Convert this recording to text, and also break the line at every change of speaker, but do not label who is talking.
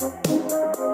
Música